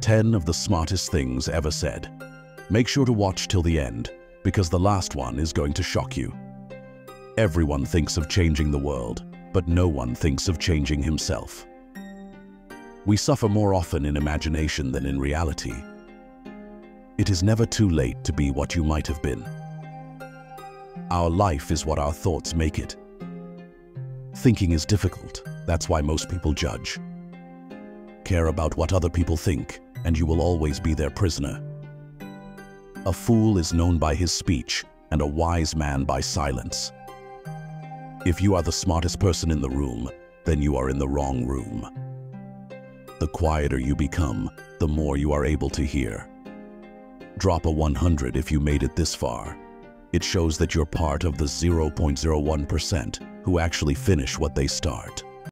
10 of the smartest things ever said. Make sure to watch till the end, because the last one is going to shock you. Everyone thinks of changing the world, but no one thinks of changing himself. We suffer more often in imagination than in reality. It is never too late to be what you might have been. Our life is what our thoughts make it. Thinking is difficult, that's why most people judge. Care about what other people think, and you will always be their prisoner. A fool is known by his speech, and a wise man by silence. If you are the smartest person in the room, then you are in the wrong room. The quieter you become, the more you are able to hear. Drop a 100 if you made it this far. It shows that you're part of the 0.01% who actually finish what they start.